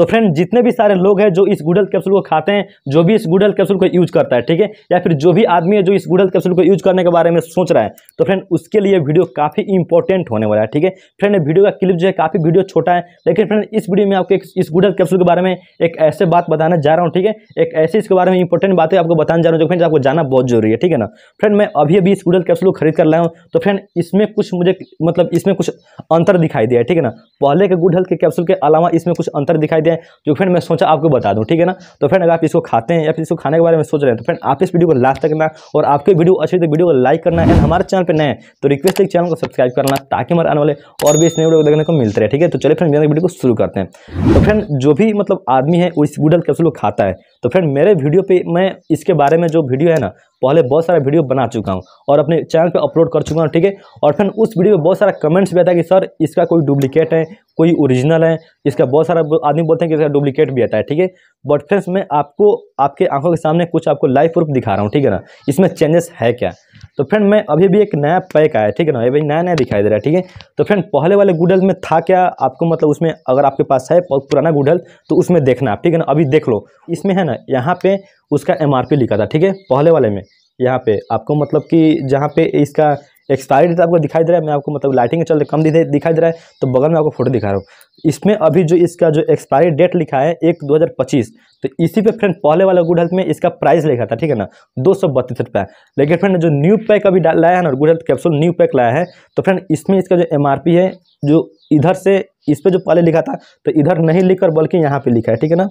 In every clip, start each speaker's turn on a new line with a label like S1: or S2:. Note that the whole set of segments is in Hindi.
S1: तो फ्रेंड जितने भी सारे लोग हैं जो इस गुडल कैप्सूल को खाते हैं, जो भी इस गुडल कैप्सूल को यूज़ करता है, ठीक है? या फिर जो भी आदमी है जो इस गुडल कैप्सूल को यूज़ करने के बारे में सोच रहा है तो फ्रेंड उसके लिए वीडियो काफ़ी इंपॉर्टेंट होने वाला है, ठीक है? फ्रेंड वीडियो का क्लिप जो है काफ़ी वीडियो छोटा है, लेकिन फ्रेंड इस वीडियो में आपको इस गुडल कैप्सूल के बारे में एक ऐसे बात बताने जा रहा हूँ, ठीक है? एक ऐसे इसके बारे में इंपॉर्टेंट बातें आपको बताने जा रहा हूँ जो फ्रेंड आपको जाना बहुत ज़रूरी है, ठीक है ना? फ्रेंड मैं अभी अभी इस गुडल कैप्सूल को खरीद कर लाया हूँ तो फ्रेंड इसमें कुछ मुझे मतलब इसमें कुछ अंतर दिखाई दिया ठीक है ना? पहले के गुडल के कैप्सूल के अलावा इसमें कुछ अंतर दिखाई है, जो फ्रेंड मैं सोचा आपको बता दूँ, ठीक है ना? तो फ्रेंड अगर आप इसको खाते हैं या फिर इसको खाने के बारे में सोच रहे हैं तो फ्रेंड आप इस वीडियो को लास्ट तक करना और आपके वीडियो, अच्छी तो वीडियो को लाइक करना है, हमारे चैनल पर नए तो रिक्वेस्ट है चैनल को सब्सक्राइब करना ताकि हमारे आने वाले और भी इस नए वीडियो देखने को मिलते रहे, ठीक है? तो चलिए फ्रेंड वीडियो को शुरू करते हैं। तो फ्रेंड जो भी मतलब आदमी है, वो इस गुडल कैप्सूल को खाता है तो फ्रेंड मेरे वीडियो पे मैं इसके बारे में जो वीडियो है ना, पहले बहुत सारा वीडियो बना चुका हूँ और अपने चैनल पे अपलोड कर चुका हूँ, ठीक है? और फिर उस वीडियो में बहुत सारा कमेंट्स भी आता है कि, सर, इसका कोई डुप्लीकेट है, कोई ओरिजिनल है? इसका बहुत सारा आदमी बोलते हैं कि इसका डुप्लीकेट भी आता है, ठीक है? बट फ्रेंड्स मैं आपको, आपके आँखों के सामने कुछ आपको लाइव प्रूफ दिखा रहा हूँ, ठीक है ना? इसमें चेंजेस है क्या? तो फ्रेंड मैं अभी भी एक नया पैक आया, ठीक है ना? अभी नया नया दिखाई दे रहा है, ठीक है? तो फ्रेंड पहले वाले गूडल में था क्या? आपको मतलब उसमें अगर आपके पास है पुराना गूडल तो उसमें देखना आप, ठीक है ना? अभी देख लो। इसमें है ना, यहाँ पे उसका एमआरपी लिखा था, ठीक है? पहले वाले में, यहाँ पे आपको मतलब कि जहाँ पे इसका एक्सपायरी डेट आपको दिखाई दे रहा है, मैं आपको मतलब लाइटिंग चलते कम दिखाई दे रहा है तो बगल में आपको फ़ोटो दिखा रहा हूँ। इसमें अभी जो इसका जो एक्सपायरी डेट लिखा है, एक दो हज़ार पच्चीस तो इसी पे फ्रेंड पहले वाला गुड हेल्थ में इसका प्राइस लिखा था, ठीक है ना? दो सौ बत्तीस रुपया। लेकिन फ्रेंड जो न्यू पैक अभी लाया है ना good health capsule new pack लाया है तो फ्रेंड इसमें इसका जो एमआरपी है, जो इधर से इस पर जो पहले लिखा था तो इधर नहीं लिखकर बल्कि यहाँ पर लिखा है, ठीक है ना?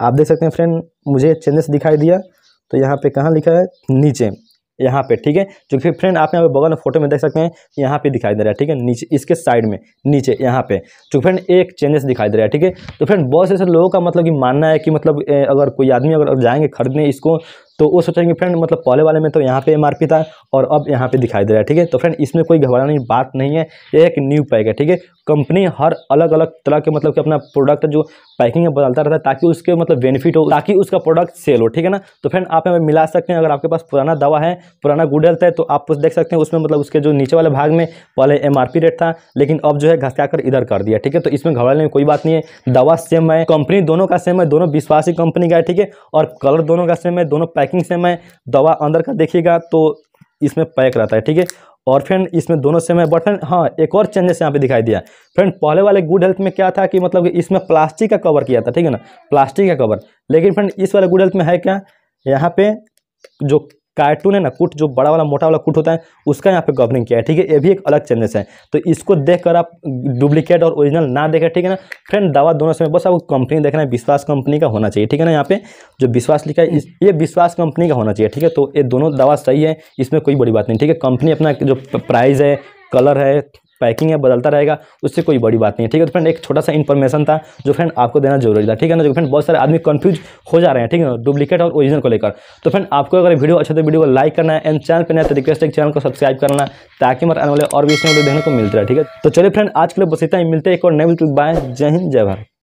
S1: आप देख सकते हैं फ्रेंड मुझे चेंजेस दिखाई दिया तो यहाँ पे कहाँ लिखा है? नीचे। यहाँ पे, ठीक है? जो कि फ्रेंड आप यहाँ पे बगल में फ़ोटो में देख सकते हैं, यहाँ पे दिखाई दे रहा है, ठीक है? नीचे, इसके साइड में, नीचे, यहाँ पे। जो फ्रेंड एक चेंजेस दिखाई दे रहा है, ठीक है? तो फ्रेंड बहुत से ऐसे लोगों का मतलब कि मानना है कि मतलब अगर कोई आदमी अगर जाएँगे खरीदने इसको तो वो सोचेंगे, फ्रेंड मतलब पहले वाले में तो यहाँ पे एमआरपी था और अब यहाँ पे दिखाई दे रहा है, ठीक है? तो फ्रेंड, इसमें कोई घबराने की बात नहीं है, ये एक न्यू पैक है, ठीक है? कंपनी हर अलग अलग तरह के मतलब कि अपना प्रोडक्ट जो पैकिंग है बदलता रहता है, ताकि उसके मतलब बेनिफिट हो, ताकि उसका प्रोडक्ट सेल हो, ठीक है ना? तो फ्रेंड, आप हमें मिला सकते हैं, अगर आपके पास पुराना दवा है, पुराना गुड हेल्थ है तो आप देख सकते हैं, उसमें मतलब उसके जो नीचे वाले भाग में पहले एमआरपी रेट था, लेकिन अब जो है घसका इधर कर दिया, ठीक है? तो इसमें घबराने की कोई बात नहीं है, दवा सेम है कंपनी दोनों का सेम है, दोनों विश्वासी कंपनी का है, ठीक है? और कलर दोनों का सेम है, दोनों पैकिंग समय दवा अंदर का देखिएगा तो इसमें पैक रहता है, ठीक है? और फ्रेंड, इसमें दोनों सेम है बट फ्रेंड हाँ एक और चेंजेस यहाँ पे दिखाई दिया। फ्रेंड, पहले वाले गुड हेल्थ में क्या था कि मतलब इसमें प्लास्टिक का कवर किया था, ठीक है ना? प्लास्टिक का कवर। लेकिन फ्रेंड, इस वाले गुड हेल्थ में है क्या? यहाँ पे जो कार्टून है ना, कुट, जो बड़ा वाला, मोटा वाला कुट होता है, उसका यहाँ पे गवर्निंग किया है, ठीक है? ये भी एक अलग चेंजेस है। तो इसको देखकर आप डुप्लीकेट और ओरिजिनल ना देखें, ठीक है ना? फ्रेंड दवा दोनों समय बस आपको कंपनी देखना है, विश्वास कंपनी का होना चाहिए, ठीक है ना यहाँ पे? जो विश्वास लिखा है ये विश्वास कंपनी का होना चाहिए, ठीक है? तो ये दोनों दवा सही है, इसमें कोई बड़ी बात नहीं, ठीक है? कंपनी अपना जो प्राइज़ है कलर है पैकिंग है, बदलता रहेगा, उससे कोई बड़ी बात नहीं है। ठीक है तो फ्रेंड एक छोटा सा इन्फॉर्मेशन था जो फ्रेंड आपको देना ज़रूरी था। ठीक है ना, जो फ्रेंड बहुत सारे आदमी कंफ्यूज हो जा रहे हैं, ठीक है डुप्लीकेट और ओरिजिनल को लेकर। तो फ्रेंड आपको अगर वीडियो अच्छा तो वीडियो को लाइक करना है एंड चैनल पर नया तो रिक्वेस्ट है चैनल को सब्सक्राइब करना, ताकि हमारे आने वाले और भी इसमें देखने को मिलता है ठीक है? तो चलिए फ्रेंड आज के लिए बस इतना ही, मिलते हैं एक और नए बाय, जय हिंद, जय भारत।